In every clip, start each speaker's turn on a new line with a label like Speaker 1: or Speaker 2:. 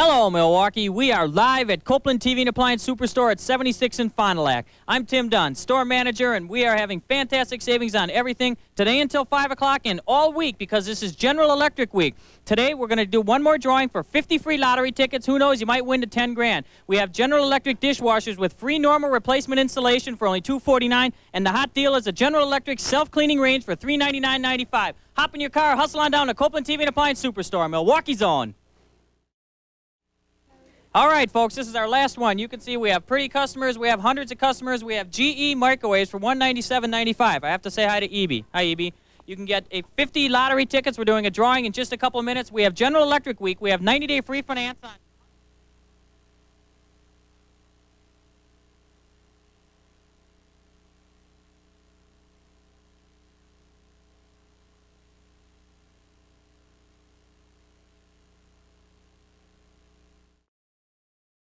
Speaker 1: Hello, Milwaukee. We are live at Coplan TV and Appliance Superstore at 76 in Fond du Lac. I'm Tim Dunn, store manager, and we are having fantastic savings on everything today until 5 o'clock and all week because this is General Electric Week. Today, we're going to do one more drawing for 50 free lottery tickets. Who knows, you might win to 10 grand. We have General Electric dishwashers with free normal replacement installation for only 249, and the hot deal is a General Electric self-cleaning range for $399.95. Hop in your car, hustle on down to Coplan TV and Appliance Superstore, Milwaukee's own. All right, folks, this is our last one. You can see we have pretty customers. We have hundreds of customers. We have GE microwaves for $197.95. I have to say hi to EB. Hi, EB. You can get a 50 lottery tickets. We're doing a drawing in just a couple of minutes. We have General Electric Week. We have 90-day free finance on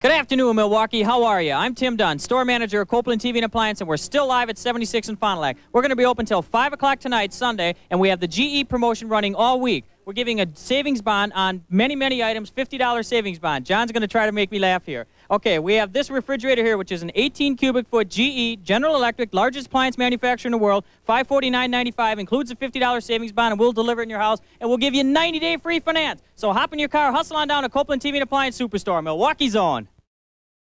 Speaker 1: Good afternoon, Milwaukee. How are you? I'm Tim Dunn, store manager of Coplan TV and Appliance, and we're still live at 76 in Fond du Lac. We're going to be open until 5 o'clock tonight, Sunday, and we have the GE promotion running all week. We're giving a savings bond on many, many items, $50 savings bond. John's going to try to make me laugh here. Okay, we have this refrigerator here, which is an 18 cubic foot GE General Electric, largest appliance manufacturer in the world, $549.95, includes a $50 savings bond, and we'll deliver it in your house, and we'll give you 90 day free finance. So hop in your car, hustle on down to Coplan TV and Appliance Superstore, Milwaukee's own.